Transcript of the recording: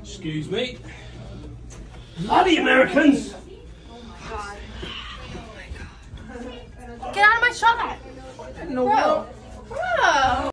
Excuse me. Bloody Americans! Get out of my shot! No, Bro.